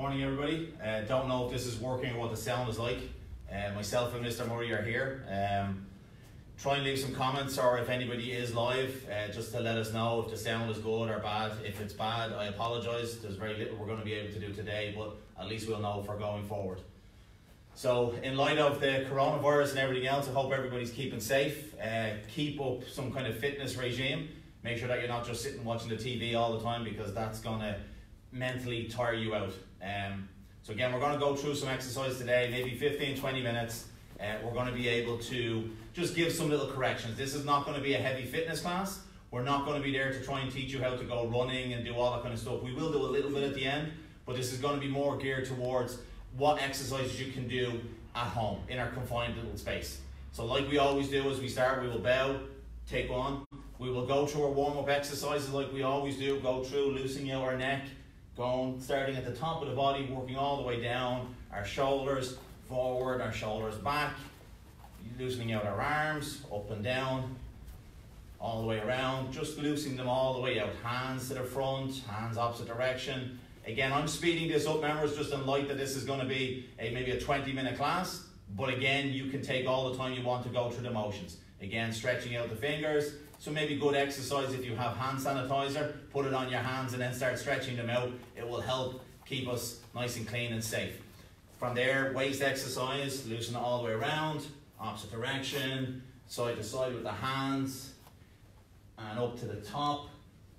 Morning, everybody. Uh, don't know if this is working or what the sound is like. Uh, myself and Mr. Murray are here. Um, try and leave some comments, or if anybody is live, uh, just to let us know if the sound is good or bad. If it's bad, I apologise. There's very little we're going to be able to do today, but at least we'll know for going forward. So, in light of the coronavirus and everything else, I hope everybody's keeping safe. Uh, keep up some kind of fitness regime. Make sure that you're not just sitting watching the TV all the time because that's going to mentally tire you out. Um, so, again, we're going to go through some exercise today, maybe 15 20 minutes. Uh, we're going to be able to just give some little corrections. This is not going to be a heavy fitness class. We're not going to be there to try and teach you how to go running and do all that kind of stuff. We will do a little bit at the end, but this is going to be more geared towards what exercises you can do at home in our confined little space. So like we always do as we start, we will bow, take one. We will go through our warm-up exercises like we always do, go through loosening out our neck, going, starting at the top of the body, working all the way down, our shoulders forward, our shoulders back, loosening out our arms, up and down, all the way around, just loosening them all the way out. Hands to the front, hands opposite direction, Again, I'm speeding this up, members, just in light that this is going to be a, maybe a 20 minute class. But again, you can take all the time you want to go through the motions. Again, stretching out the fingers. So maybe good exercise if you have hand sanitizer, put it on your hands and then start stretching them out. It will help keep us nice and clean and safe. From there, waist exercise, loosen it all the way around, opposite direction, side to side with the hands, and up to the top.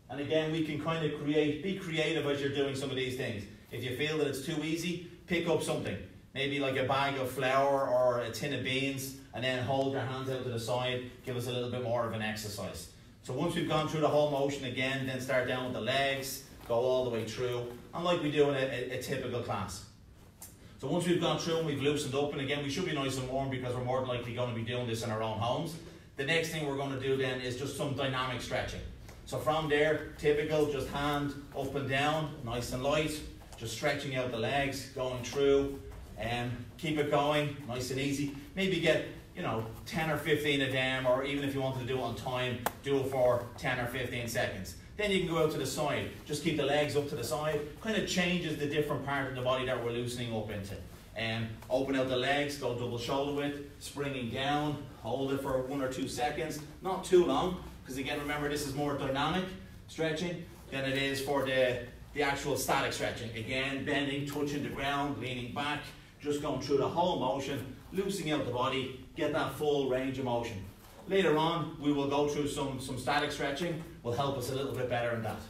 And again, we can kind of create, be creative as you're doing some of these things. If you feel that it's too easy, pick up something. Maybe like a bag of flour or a tin of beans, and then hold your hands out to the side, give us a little bit more of an exercise. So once we've gone through the whole motion again, then start down with the legs, go all the way through, and like we do in a, a, a typical class. So once we've gone through and we've loosened up, and again, we should be nice and warm because we're more than likely going to be doing this in our own homes. The next thing we're going to do then is just some dynamic stretching. So from there, typical, just hand up and down, nice and light, just stretching out the legs, going through, and keep it going, nice and easy. Maybe get, you know, 10 or 15 of them, or even if you wanted to do it on time, do it for 10 or 15 seconds. Then you can go out to the side, just keep the legs up to the side, kind of changes the different part of the body that we're loosening up into. And open out the legs, go double shoulder width, springing down, hold it for one or two seconds, not too long, because again, remember this is more dynamic stretching than it is for the, the actual static stretching. Again, bending, touching the ground, leaning back, just going through the whole motion, loosening out the body, get that full range of motion. Later on, we will go through some, some static stretching, will help us a little bit better in that.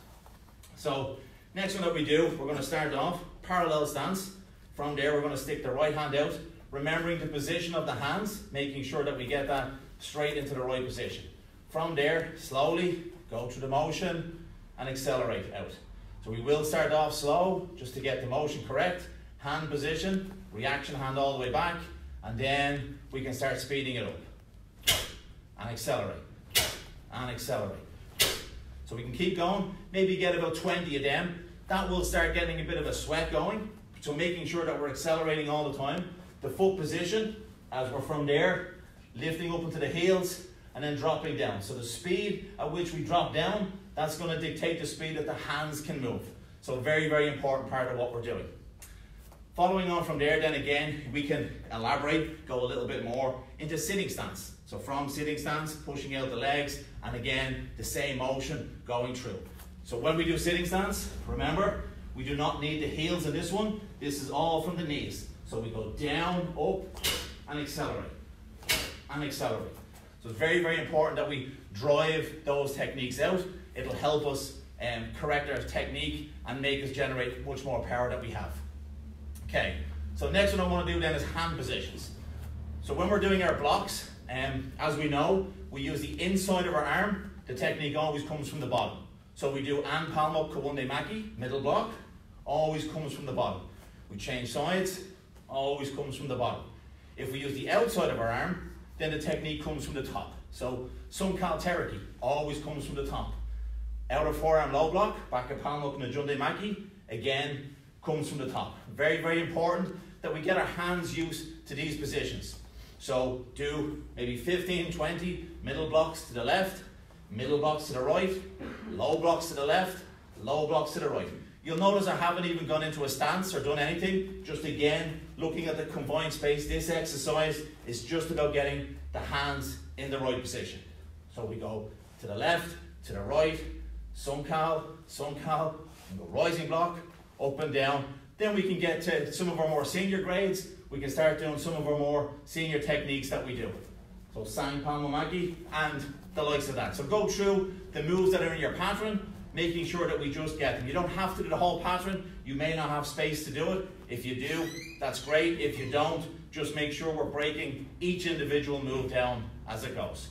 So, next one that we do, we're going to start off, parallel stance. From there, we're going to stick the right hand out, remembering the position of the hands, making sure that we get that straight into the right position. From there, slowly go through the motion and accelerate out. So we will start off slow just to get the motion correct. Hand position, reaction hand all the way back, and then we can start speeding it up. And accelerate. And accelerate. So we can keep going, maybe get about 20 of them. That will start getting a bit of a sweat going. So making sure that we're accelerating all the time. The foot position, as we're from there, lifting up into the heels, and then dropping down. So the speed at which we drop down, that's going to dictate the speed that the hands can move. So very, very important part of what we're doing. Following on from there, then again, we can elaborate, go a little bit more into sitting stance. So from sitting stance, pushing out the legs, and again, the same motion going through. So when we do sitting stance, remember, we do not need the heels in this one. This is all from the knees. So we go down, up, and accelerate, and accelerate. So it's very, very important that we drive those techniques out. It'll help us um, correct our technique and make us generate much more power that we have. Okay, so next one I want to do then is hand positions. So when we're doing our blocks, um, as we know, we use the inside of our arm. The technique always comes from the bottom. So we do an palm up kawunde maki, middle block, always comes from the bottom. We change sides, always comes from the bottom. If we use the outside of our arm, then the technique comes from the top. So Sungkal Tereki always comes from the top. Outer forearm low block, back of palm up Najunde Maki, again comes from the top. Very, very important that we get our hands used to these positions. So do maybe 15, 20 middle blocks to the left, middle blocks to the right, low blocks to the left, low blocks to the right. You'll notice I haven't even gone into a stance or done anything. Just again, looking at the confined space. This exercise is just about getting the hands in the right position. So we go to the left, to the right, sun cow, sun cow, and rising block, up and down. Then we can get to some of our more senior grades. We can start doing some of our more senior techniques that we do. So sang palmamaki and the likes of that. So go through the moves that are in your pattern, making sure that we just get them. You don't have to do the whole pattern. You may not have space to do it. If you do, that's great. If you don't, just make sure we're breaking each individual move down as it goes.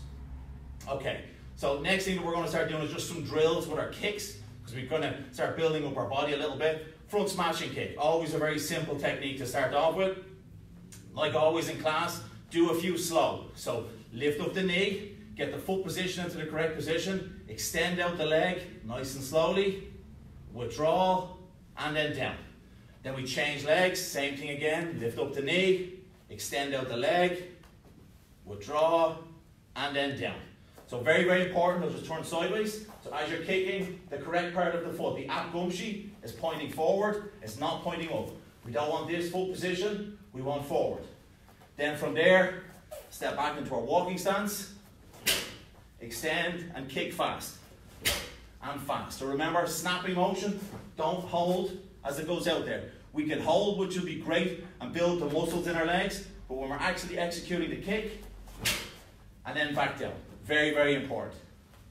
Okay, so next thing that we're going to start doing is just some drills with our kicks because we're going to start building up our body a little bit. Front smashing kick, always a very simple technique to start off with. Like always in class, do a few slow. So lift up the knee, get the foot position into the correct position, extend out the leg nice and slowly, withdraw, and then down. Then we change legs, same thing again, lift up the knee, extend out the leg, withdraw, and then down. So very, very important, I'll just turn sideways. So as you're kicking, the correct part of the foot, the apkumchi, is pointing forward, it's not pointing up. We don't want this foot position, we want forward. Then from there, step back into our walking stance, extend and kick fast. And fast. So remember, snapping motion, don't hold as it goes out there. We can hold, which will be great, and build the muscles in our legs, but when we're actually executing the kick, and then back down. Very, very important.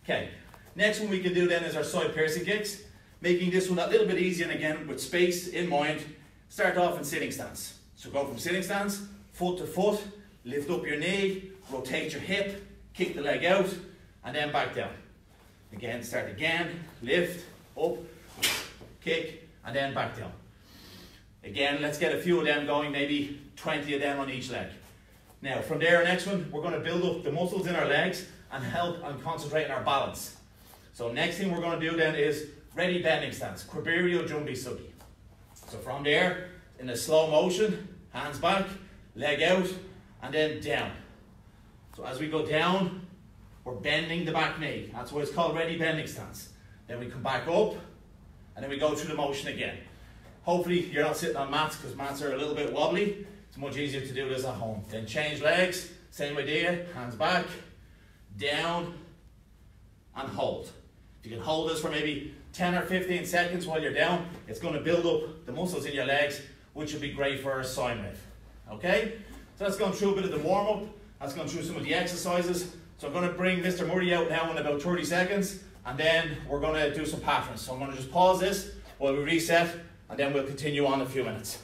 Okay, next one we can do then is our side piercing kicks, making this one a little bit easier and again with space in mind. Start off in sitting stance. So go from sitting stance, foot to foot, lift up your knee, rotate your hip, kick the leg out, and then back down. Again, start again, lift, up, kick, and then back down. Again, let's get a few of them going, maybe 20 of them on each leg. Now, from there, next one, we're going to build up the muscles in our legs and help and concentrate on our balance. So next thing we're going to do then is ready bending stance, Goburyo Junbi Sogi. So from there, in a slow motion, hands back, leg out, and then down. So as we go down, we're bending the back knee. That's why it's called ready bending stance. Then we come back up, and then we go through the motion again. Hopefully you're not sitting on mats because mats are a little bit wobbly. It's much easier to do this at home. Then change legs, same idea, hands back, down, and hold. If you can hold this for maybe 10 or 15 seconds while you're down, it's going to build up the muscles in your legs, which will be great for a sine wave. Okay? So that's gone through a bit of the warm-up. That's gone through some of the exercises. So I'm going to bring Mr. Murray out now in about 30 seconds, and then we're going to do some patterns. So I'm going to just pause this while we reset, and then we'll continue on in a few minutes.